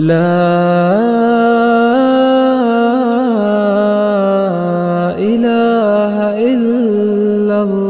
لا إله إلا الله.